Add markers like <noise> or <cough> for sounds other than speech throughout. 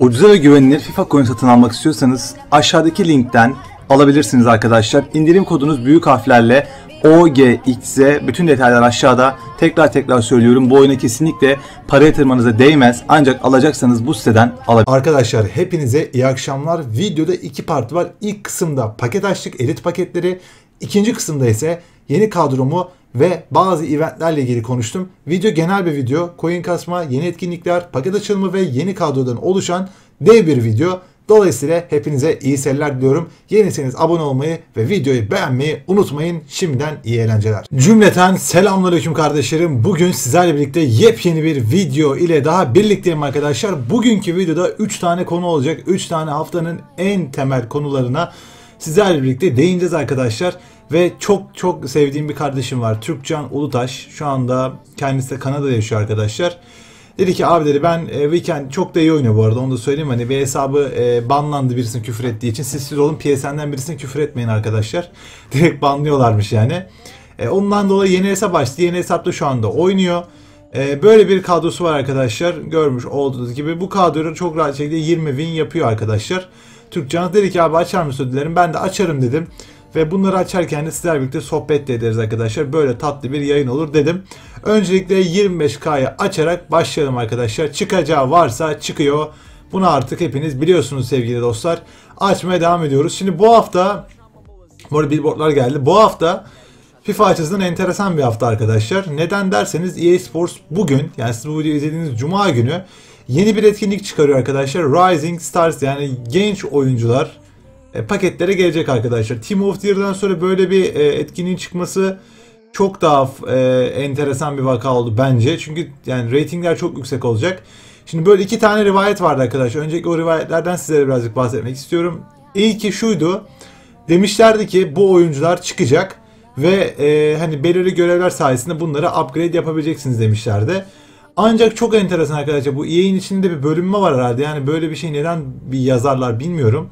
Ucuza ve güvenilir FIFA coin satın almak istiyorsanız aşağıdaki linkten alabilirsiniz arkadaşlar. İndirim kodunuz büyük harflerle OGXZ bütün detaylar aşağıda. Tekrar tekrar söylüyorum bu oyuna kesinlikle para yatırmanıza değmez. Ancak alacaksanız bu siteden alabilirsiniz. Arkadaşlar hepinize iyi akşamlar. Videoda iki part var. İlk kısımda paket açtık, elit paketleri. İkinci kısımda ise yeni kadromu ve bazı eventlerle ilgili konuştum. Video genel bir video. Coin kasma, yeni etkinlikler, paket açılımı ve yeni kadrodan oluşan dev bir video. Dolayısıyla hepinize iyi seyirler diliyorum. Yeniseniz abone olmayı ve videoyu beğenmeyi unutmayın. Şimdiden iyi eğlenceler. Cümleten selamünaleyküm kardeşlerim. Bugün sizlerle birlikte yepyeni bir video ile daha birlikteyim arkadaşlar. Bugünkü videoda 3 tane konu olacak. 3 tane haftanın en temel konularına sizlerle birlikte değineceğiz arkadaşlar. Ve çok çok sevdiğim bir kardeşim var. Türkcan Ulutaş. Şu anda kendisi de Kanada'da yaşıyor arkadaşlar. Dedi ki abi dedi ben e, Weekend çok da iyi oynuyor bu arada onu da söyleyeyim. Hani bir hesabı e, banlandı birisinin küfür ettiği için. Siz siz olun PSN'den birisine küfür etmeyin arkadaşlar. <laughs> Direkt banlıyorlarmış yani. E, ondan dolayı yeni hesap açtı. Yeni hesapta şu anda oynuyor. E, böyle bir kadrosu var arkadaşlar. Görmüş olduğunuz gibi. Bu kadroyu çok rahat şekilde 20 win yapıyor arkadaşlar. Türkcan dedi ki abi açar mısın ödüllerim? Ben de açarım dedim. Ve bunları açarken de sizlerle birlikte sohbet de ederiz arkadaşlar. Böyle tatlı bir yayın olur dedim. Öncelikle 25K'yı açarak başlayalım arkadaşlar. Çıkacağı varsa çıkıyor. Bunu artık hepiniz biliyorsunuz sevgili dostlar. Açmaya devam ediyoruz. Şimdi bu hafta arada billboardlar geldi. Bu hafta FIFA açısından enteresan bir hafta arkadaşlar. Neden derseniz EA Sports bugün yani siz bu videoyu izlediğiniz cuma günü yeni bir etkinlik çıkarıyor arkadaşlar. Rising Stars yani genç oyuncular paketlere gelecek arkadaşlar. Team of the Year'dan sonra böyle bir e, etkinliğin çıkması çok daha e, enteresan bir vaka oldu bence. Çünkü yani reytingler çok yüksek olacak. Şimdi böyle iki tane rivayet vardı arkadaşlar. Önceki o rivayetlerden sizlere birazcık bahsetmek istiyorum. İlki şuydu. Demişlerdi ki bu oyuncular çıkacak ve e, hani belirli görevler sayesinde bunları upgrade yapabileceksiniz demişlerdi. Ancak çok enteresan arkadaşlar bu EA'in içinde bir bölünme var herhalde. Yani böyle bir şey neden bir yazarlar bilmiyorum.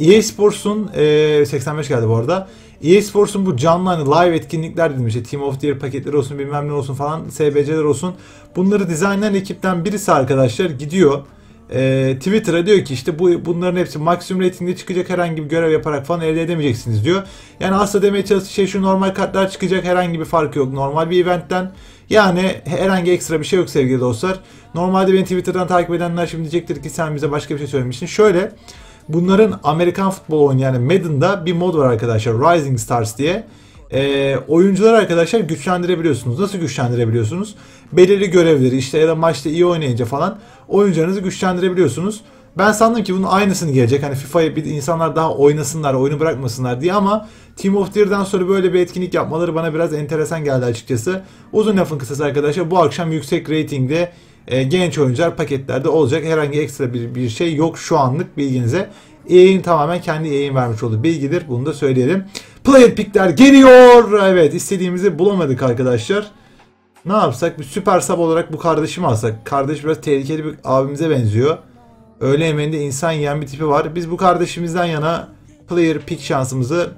EA Sports'un e, 85 geldi bu arada. EA Sports'un bu canlı hani live etkinlikler dedim işte Team of the Year paketleri olsun bilmem ne olsun falan SBC'ler olsun. Bunları dizaynlayan ekipten birisi arkadaşlar gidiyor. E, Twitter'a diyor ki işte bu bunların hepsi maksimum ratingde çıkacak herhangi bir görev yaparak falan elde edemeyeceksiniz diyor. Yani aslında demeye çalıştığı şey şu normal kartlar çıkacak herhangi bir farkı yok normal bir eventten. Yani herhangi ekstra bir şey yok sevgili dostlar. Normalde beni Twitter'dan takip edenler şimdi diyecektir ki sen bize başka bir şey söylemişsin. Şöyle Bunların Amerikan futbol oyunu yani Madden'da bir mod var arkadaşlar. Rising Stars diye. E, oyuncular arkadaşlar güçlendirebiliyorsunuz. Nasıl güçlendirebiliyorsunuz? Belirli görevleri işte ya da maçta iyi oynayınca falan oyuncularınızı güçlendirebiliyorsunuz. Ben sandım ki bunun aynısını gelecek. Hani FIFA'yı bir insanlar daha oynasınlar, oyunu bırakmasınlar diye ama Team of the Year'dan sonra böyle bir etkinlik yapmaları bana biraz enteresan geldi açıkçası. Uzun lafın kısası arkadaşlar bu akşam yüksek ratingde e, genç oyuncular paketlerde olacak. Herhangi ekstra bir, bir şey yok şu anlık bilginize. EA'in tamamen kendi EA'in vermiş olduğu bilgidir. Bunu da söyleyelim. Player pickler geliyor. Evet istediğimizi bulamadık arkadaşlar. Ne yapsak? Bir süper sub olarak bu kardeşimi alsak. Kardeş biraz tehlikeli bir abimize benziyor. Öğle yemeğinde insan yiyen bir tipi var. Biz bu kardeşimizden yana player pick şansımızı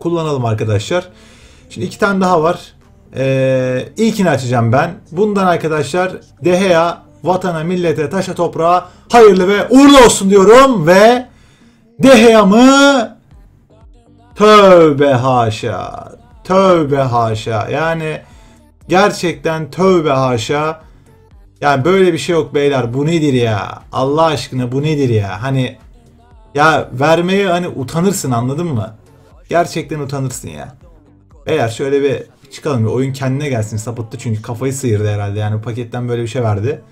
kullanalım arkadaşlar. Şimdi iki tane daha var. Ee, ilkini açacağım ben. Bundan arkadaşlar Dehea vatana, millete, taşa, toprağa hayırlı ve uğurlu olsun diyorum ve Dehea mı? Tövbe haşa. Tövbe haşa. Yani gerçekten tövbe haşa. Yani böyle bir şey yok beyler. Bu nedir ya? Allah aşkına bu nedir ya? Hani ya vermeye hani utanırsın anladın mı? Gerçekten utanırsın ya. Eğer şöyle bir çıkalım bir oyun kendine gelsin sapıttı çünkü kafayı sıyırdı herhalde yani paketten böyle bir şey verdi.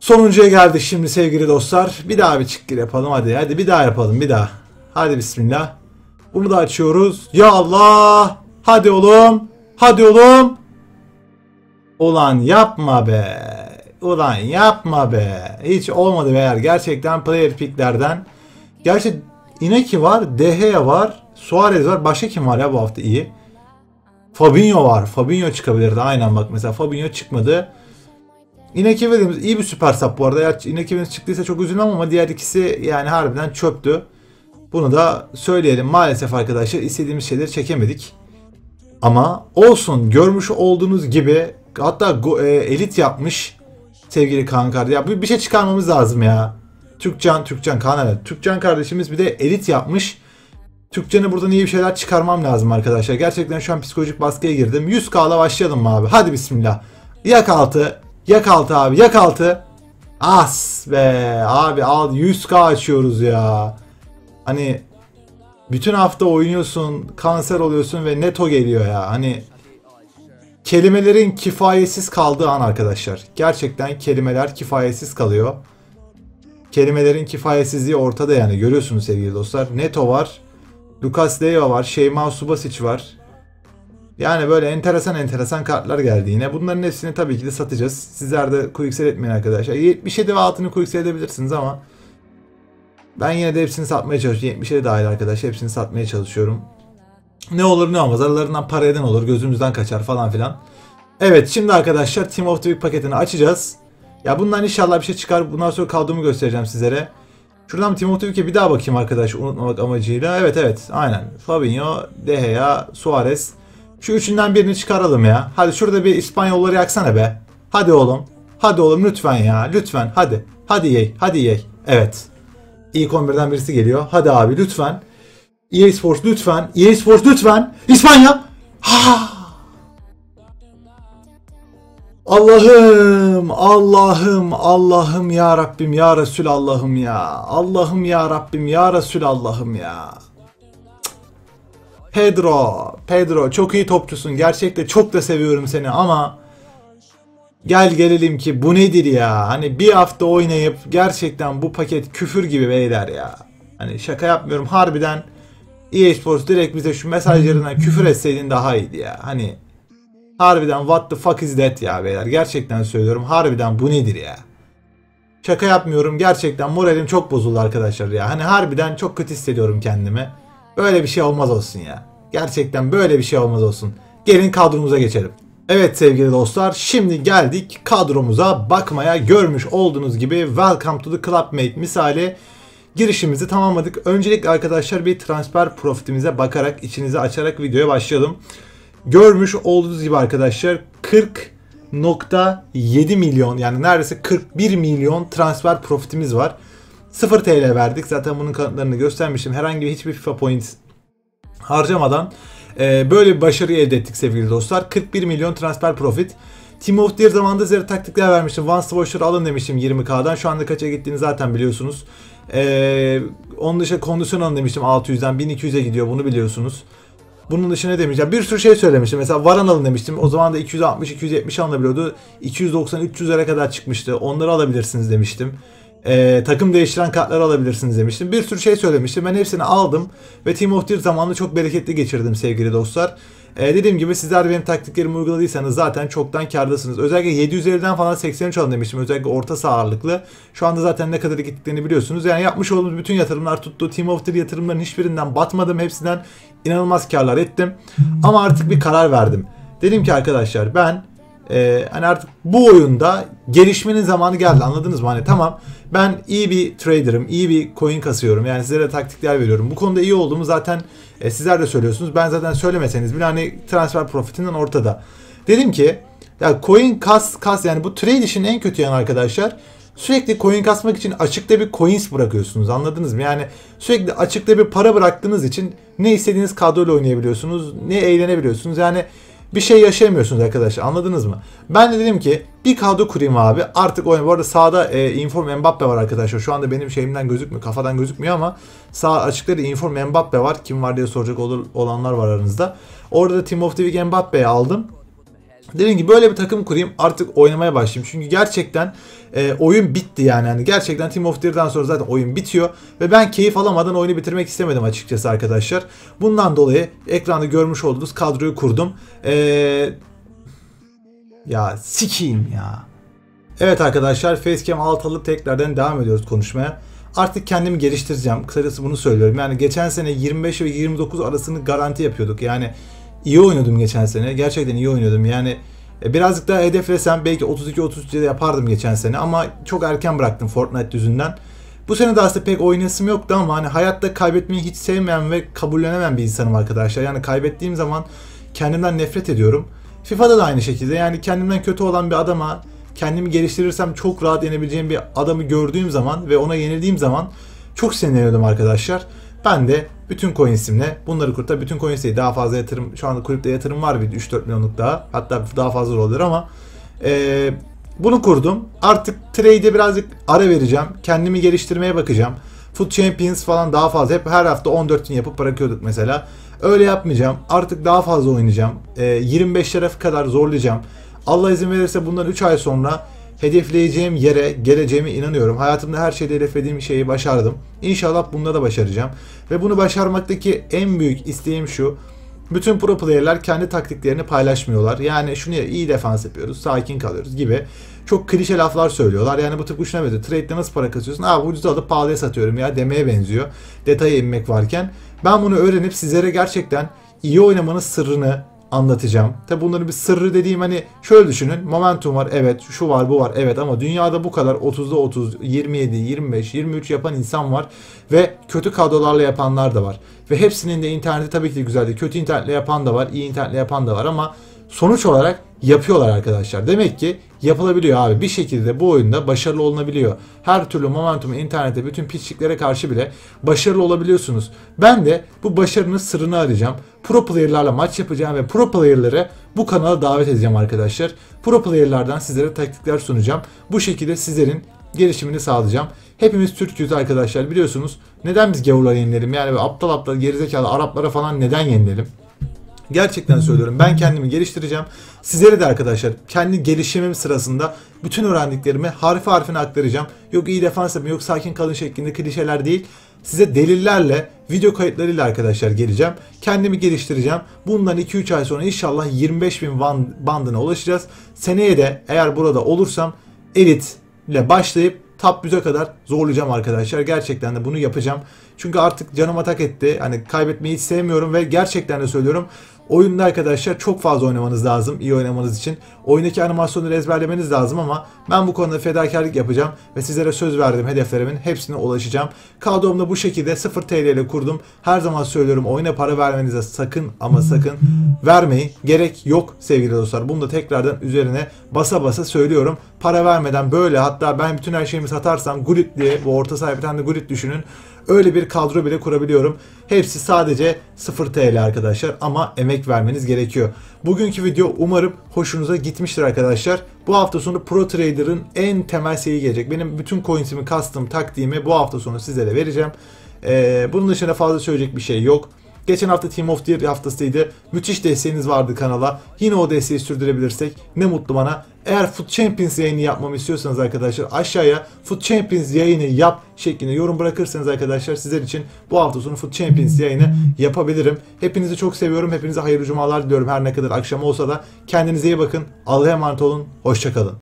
Sonuncuya geldik şimdi sevgili dostlar. Bir daha bir çık yapalım hadi. Hadi bir daha yapalım bir daha. Hadi bismillah. Bunu da açıyoruz. Ya Allah. Hadi oğlum. Hadi oğlum. Ulan yapma be. Ulan yapma be. Hiç olmadı be eğer. Gerçekten player picklerden. Gerçi Inaki var. Deheya var. Suarez var. Başka kim var ya bu hafta iyi? Fabinho var. Fabinho çıkabilirdi. Aynen bak mesela Fabinho çıkmadı. Inaki Williams iyi bir süper sap bu arada. Eğer Williams çıktıysa çok üzülmem ama diğer ikisi yani harbiden çöptü. Bunu da söyleyelim. Maalesef arkadaşlar istediğimiz şeyleri çekemedik. Ama olsun görmüş olduğunuz gibi hatta e, elit yapmış sevgili Kaan kardeş. Ya bir, bir şey çıkarmamız lazım ya. Türkcan, Türkcan Kaan evet. Türkcan kardeşimiz bir de elit yapmış. Türkçen'e buradan iyi bir şeyler çıkarmam lazım arkadaşlar. Gerçekten şu an psikolojik baskıya girdim. 100K'la başlayalım mı abi? Hadi bismillah. Yak altı. Yak altı abi. Yak altı. As be abi al 100K açıyoruz ya. Hani bütün hafta oynuyorsun, kanser oluyorsun ve neto geliyor ya. Hani kelimelerin kifayetsiz kaldığı an arkadaşlar. Gerçekten kelimeler kifayetsiz kalıyor. Kelimelerin kifayetsizliği ortada yani görüyorsunuz sevgili dostlar. Neto var. Lucas Leiva var. Şeyma Subasic var. Yani böyle enteresan enteresan kartlar geldi yine. Bunların hepsini tabii ki de satacağız. Sizler de quicksell etmeyin arkadaşlar. 77 ve altını quicksell edebilirsiniz ama ben yine de hepsini satmaya çalışıyorum. 77 dahil arkadaşlar hepsini satmaya çalışıyorum. Ne olur ne olmaz. Aralarından para eden olur. Gözümüzden kaçar falan filan. Evet şimdi arkadaşlar Team of the Week paketini açacağız. Ya bundan inşallah bir şey çıkar. Bundan sonra kaldığımı göstereceğim sizlere. Şuradan the Week'e bir daha bakayım arkadaş unutmamak amacıyla. Evet evet aynen. Fabinho, De Gea, Suarez. Şu üçünden birini çıkaralım ya. Hadi şurada bir İspanyolları yaksana be. Hadi oğlum. Hadi oğlum lütfen ya. Lütfen hadi. Hadi yey. Hadi yey. Evet. İlk 11'den birisi geliyor. Hadi abi lütfen. EA Sports lütfen. EA Sports lütfen. İspanya. Ha! Allah'ım, Allah'ım, Allah'ım ya Rabbim ya Resul Allah'ım ya. Allah'ım ya Rabbim ya Resul Allah'ım ya. Pedro, Pedro çok iyi topçusun. Gerçekten çok da seviyorum seni ama gel gelelim ki bu nedir ya? Hani bir hafta oynayıp gerçekten bu paket küfür gibi beyler ya. Hani şaka yapmıyorum harbiden EA Sports direkt bize şu mesajlarından küfür etseydin daha iyiydi ya. Hani harbiden what the fuck is that ya beyler. Gerçekten söylüyorum harbiden bu nedir ya? Şaka yapmıyorum gerçekten moralim çok bozuldu arkadaşlar ya. Hani harbiden çok kötü hissediyorum kendimi. Böyle bir şey olmaz olsun ya. Gerçekten böyle bir şey olmaz olsun. Gelin kadromuza geçelim. Evet sevgili dostlar şimdi geldik kadromuza bakmaya görmüş olduğunuz gibi Welcome to the Club Mate misali girişimizi tamamladık. Öncelikle arkadaşlar bir transfer profitimize bakarak içinizi açarak videoya başlayalım. Görmüş olduğunuz gibi arkadaşlar 40.7 milyon yani neredeyse 41 milyon transfer profitimiz var. 0 TL verdik. Zaten bunun kanıtlarını göstermiştim. Herhangi bir hiçbir FIFA point harcamadan e, böyle bir başarı elde ettik sevgili dostlar. 41 milyon transfer profit. Team of Year zamanında size taktikler vermiştim. Once Watcher alın demiştim 20k'dan. Şu anda kaça gittiğini zaten biliyorsunuz. Ee, onun dışında kondisyon alın demiştim 600'den 1200'e gidiyor bunu biliyorsunuz. Bunun dışında ne demeyeceğim. Bir sürü şey söylemiştim. Mesela varan alın demiştim. O zaman da 260-270 alınabiliyordu. 290-300'lere kadar çıkmıştı. Onları alabilirsiniz demiştim. Ee, takım değiştiren kartları alabilirsiniz demiştim. Bir sürü şey söylemiştim. Ben hepsini aldım. Ve Team of Year zamanını çok bereketli geçirdim sevgili dostlar. Ee, dediğim gibi sizler benim taktiklerimi uyguladıysanız zaten çoktan kardasınız. Özellikle 750'den falan 83 alın demiştim. Özellikle orta sağ ağırlıklı. Şu anda zaten ne kadar gittiklerini biliyorsunuz. Yani yapmış olduğumuz bütün yatırımlar tuttu. Team of the Year yatırımların hiçbirinden batmadım. Hepsinden inanılmaz karlar ettim. Ama artık bir karar verdim. Dedim ki arkadaşlar ben e, hani artık bu oyunda gelişmenin zamanı geldi anladınız mı? Hani tamam ben iyi bir trader'ım, iyi bir coin kasıyorum. Yani sizlere taktikler veriyorum. Bu konuda iyi olduğumu zaten e, sizler de söylüyorsunuz. Ben zaten söylemeseniz bile hani transfer profitinden ortada. Dedim ki ya coin kas kas yani bu trade işin en kötü yanı arkadaşlar. Sürekli coin kasmak için açıkta bir coins bırakıyorsunuz. Anladınız mı? Yani sürekli açıkta bir para bıraktığınız için ne istediğiniz kadroyla oynayabiliyorsunuz, ne eğlenebiliyorsunuz. Yani bir şey yaşayamıyorsunuz arkadaşlar anladınız mı? Ben de dedim ki bir kadro kurayım abi artık oyun. Bu arada sağda e, Inform Mbappe var arkadaşlar. Şu anda benim şeyimden gözükmüyor kafadan gözükmüyor ama sağ açıkta da Inform Mbappe var. Kim var diye soracak olur, olanlar var aranızda. Orada da Team of the Week Mbappe'yi aldım. Dedim ki böyle bir takım kurayım artık oynamaya başlayayım. Çünkü gerçekten e, oyun bitti yani. yani. Gerçekten Team of the Year'dan sonra zaten oyun bitiyor. Ve ben keyif alamadan oyunu bitirmek istemedim açıkçası arkadaşlar. Bundan dolayı ekranda görmüş olduğunuz kadroyu kurdum. E, ya sikiyim ya. Evet arkadaşlar Facecam alt alıp tekrardan devam ediyoruz konuşmaya. Artık kendimi geliştireceğim. Kısacası bunu söylüyorum. Yani geçen sene 25 ve 29 arasını garanti yapıyorduk. Yani iyi oynuyordum geçen sene. Gerçekten iyi oynuyordum. Yani e, birazcık daha hedeflesem belki 32-33'de yapardım geçen sene ama çok erken bıraktım Fortnite yüzünden. Bu sene de aslında pek oynasım yoktu ama hani hayatta kaybetmeyi hiç sevmeyen ve kabullenemem bir insanım arkadaşlar. Yani kaybettiğim zaman kendimden nefret ediyorum. FIFA'da da aynı şekilde yani kendimden kötü olan bir adama kendimi geliştirirsem çok rahat yenebileceğim bir adamı gördüğüm zaman ve ona yenildiğim zaman çok sinirleniyordum arkadaşlar. Ben de bütün coinsimle bunları kurtar. Bütün coins değil daha fazla yatırım şu anda kulüpte yatırım var bir 3-4 milyonluk daha. Hatta daha fazla olabilir ama e, bunu kurdum. Artık trade'e birazcık ara vereceğim. Kendimi geliştirmeye bakacağım. Foot Champions falan daha fazla. Hep her hafta 14 gün yapıp bırakıyorduk mesela. Öyle yapmayacağım. Artık daha fazla oynayacağım. E, 25'lere kadar zorlayacağım. Allah izin verirse bundan 3 ay sonra hedefleyeceğim yere geleceğime inanıyorum. Hayatımda her şeyde hedeflediğim şeyi başardım. İnşallah bunda da başaracağım. Ve bunu başarmaktaki en büyük isteğim şu. Bütün pro player'ler kendi taktiklerini paylaşmıyorlar. Yani şunu iyi defans yapıyoruz, sakin kalıyoruz gibi. Çok klişe laflar söylüyorlar. Yani bu tıpkı şuna benziyor. Trade'de nasıl para kasıyorsun? Aa ucuz alıp pahalıya satıyorum ya demeye benziyor. Detaya inmek varken. Ben bunu öğrenip sizlere gerçekten iyi oynamanın sırrını anlatacağım. Tabi bunların bir sırrı dediğim hani şöyle düşünün. Momentum var evet şu var bu var evet ama dünyada bu kadar 30'da 30, 27, 25, 23 yapan insan var. Ve kötü kadrolarla yapanlar da var. Ve hepsinin de interneti tabii ki de güzel değil. Kötü internetle yapan da var, iyi internetle yapan da var ama sonuç olarak yapıyorlar arkadaşlar. Demek ki yapılabiliyor abi. Bir şekilde bu oyunda başarılı olunabiliyor. Her türlü momentum internette bütün piçliklere karşı bile başarılı olabiliyorsunuz. Ben de bu başarının sırrını arayacağım. Pro player'larla maç yapacağım ve pro player'ları bu kanala davet edeceğim arkadaşlar. Pro player'lardan sizlere taktikler sunacağım. Bu şekilde sizlerin gelişimini sağlayacağım. Hepimiz Türk'üz arkadaşlar biliyorsunuz. Neden biz gavurları yenilelim? Yani aptal aptal gerizekalı Araplara falan neden yenilelim? Gerçekten söylüyorum. Ben kendimi geliştireceğim. Sizlere de arkadaşlar kendi gelişimim sırasında bütün öğrendiklerimi harfi harfine aktaracağım. Yok iyi defans yapayım, yok sakin kalın şeklinde klişeler değil. Size delillerle, video kayıtlarıyla arkadaşlar geleceğim. Kendimi geliştireceğim. Bundan 2-3 ay sonra inşallah 25 bin bandına ulaşacağız. Seneye de eğer burada olursam elit ile başlayıp top 100'e kadar zorlayacağım arkadaşlar. Gerçekten de bunu yapacağım. Çünkü artık canım atak etti. Hani kaybetmeyi hiç sevmiyorum ve gerçekten de söylüyorum. Oyunda arkadaşlar çok fazla oynamanız lazım iyi oynamanız için. Oyundaki animasyonları ezberlemeniz lazım ama ben bu konuda fedakarlık yapacağım ve sizlere söz verdim hedeflerimin hepsine ulaşacağım. Kadromda bu şekilde 0 TL ile kurdum. Her zaman söylüyorum oyuna para vermenize sakın ama sakın vermeyin. Gerek yok sevgili dostlar. Bunu da tekrardan üzerine basa basa söylüyorum. Para vermeden böyle hatta ben bütün her şeyimi satarsam Gullit diye bu orta sahibi tane Gullit düşünün. Öyle bir kadro bile kurabiliyorum. Hepsi sadece 0 TL arkadaşlar ama emek vermeniz gerekiyor. Bugünkü video umarım hoşunuza gitmiştir arkadaşlar. Bu hafta sonu Pro Trader'ın en temel şeyi gelecek. Benim bütün coinsimi, custom taktiğimi bu hafta sonu sizlere vereceğim. Ee, bunun dışında fazla söyleyecek bir şey yok. Geçen hafta Team of the Year haftasıydı. Müthiş desteğiniz vardı kanala. Yine o desteği sürdürebilirsek ne mutlu bana. Eğer Foot Champions yayını yapmamı istiyorsanız arkadaşlar aşağıya Foot Champions yayını yap şeklinde yorum bırakırsanız arkadaşlar sizler için bu hafta sonu Foot Champions yayını yapabilirim. Hepinizi çok seviyorum. Hepinize hayırlı cumalar diliyorum her ne kadar akşam olsa da. Kendinize iyi bakın. Allah'a emanet olun. Hoşçakalın.